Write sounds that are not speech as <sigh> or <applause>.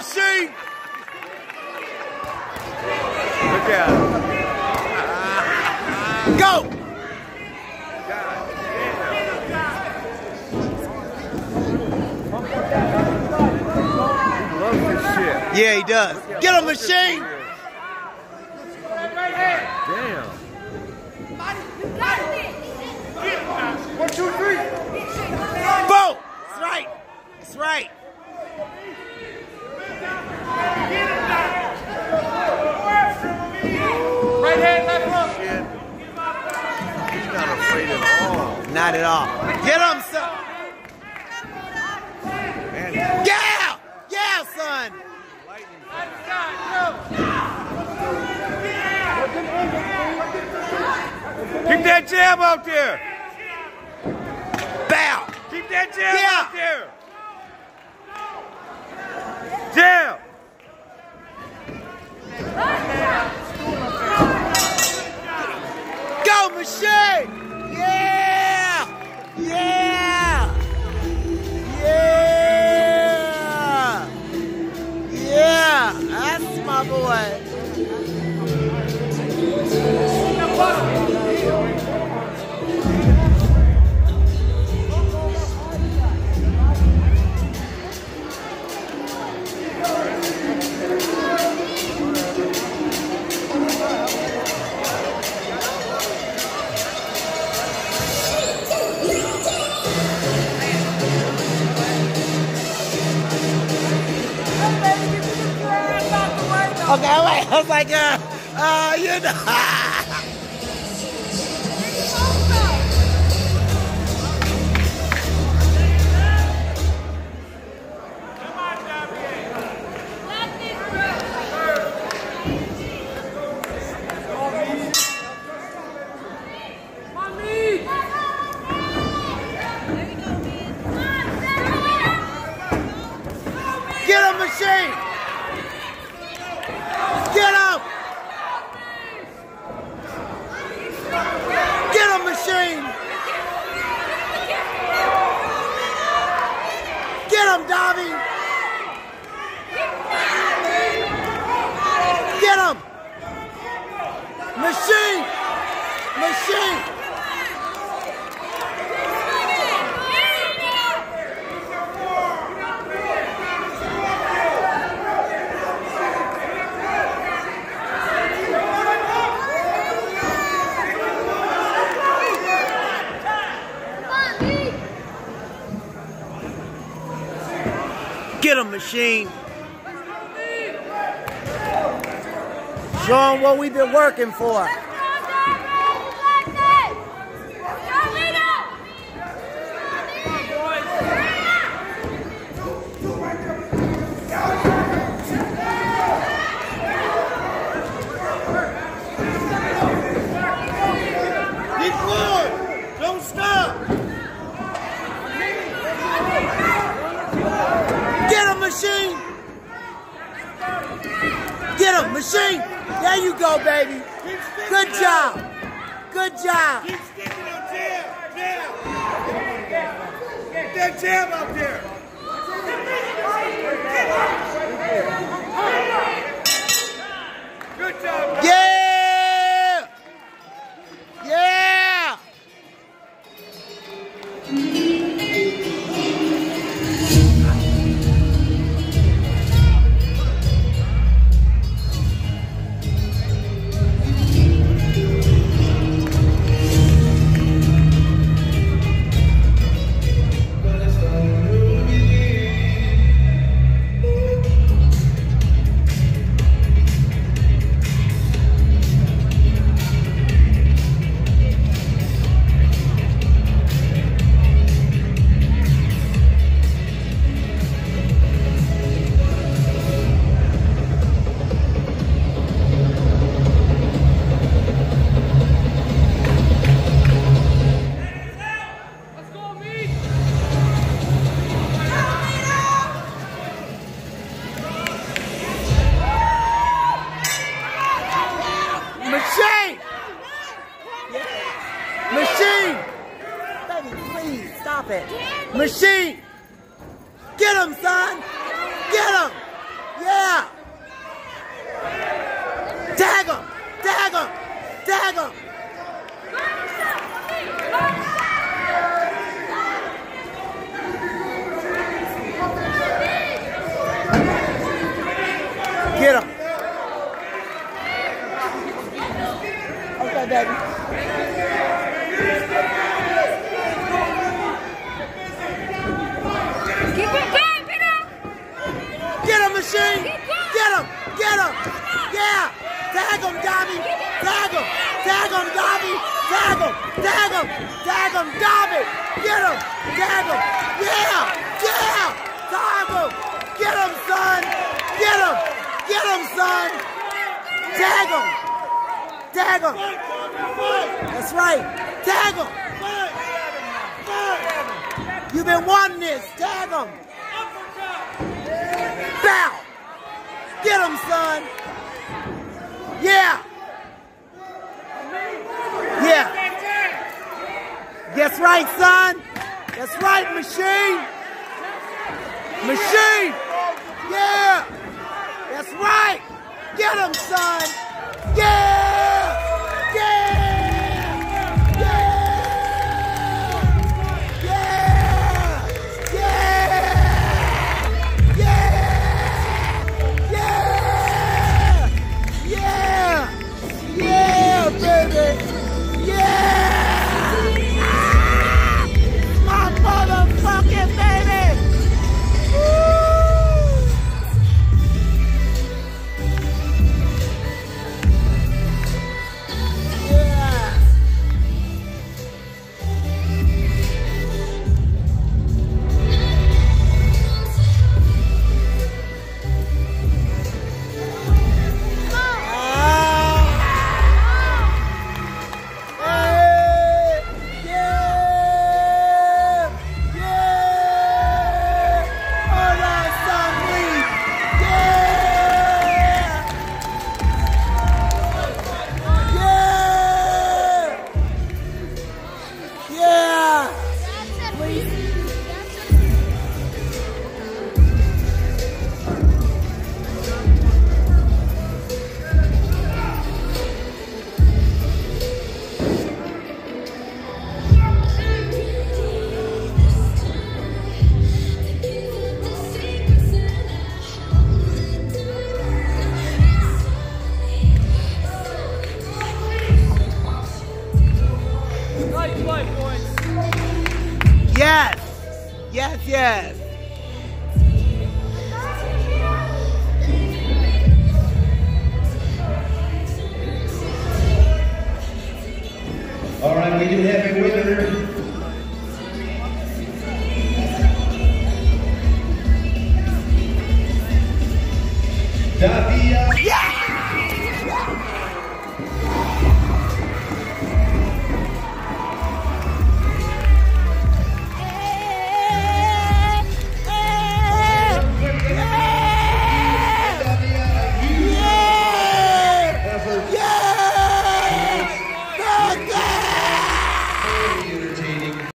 machine! Look at him. Go! Love this shit. Yeah, he does. Get him, machine! Damn. One, two, three. Boom! That's right. That's right. Right Not at all. Get him, son. Yeah! Yeah, son. Keep that jab out there. Bow. Keep that jab Yeah. out there. Jab. Go, machine! Okay. I was like, uh, uh, you know. <laughs> machine! Show him what we've been working for. Keep going! Don't stop! Get him, machine! Get him, machine! There you go, baby. Good job. Good job. Keep sticking on jab. Jab. Get that jab out there. Good job. Yeah! Yeah! Machine! Get him, son. Get him. Yeah. Tag him. Tag him. Tag him. Get him. Okay, baby. Keep it going, Peter. Get him, machine. Get him. Get him. Yeah. Tag him, Dobby. Tag him. Tag him, Dobby. Tag him. Tag him. Tag him, Dobby. Get him. Tag him. Yeah. Yeah. Tag him. Get him, son. Get him. Get him, son. Tag him. Tag him. That's right. Tag him. You've been wanting this. Tag him. Bow. Get him, son. Yeah. Yeah. That's right, son. That's right, machine. Machine. Yeah. That's right. Get him, son. Yeah. Yes, yes. All right, we do have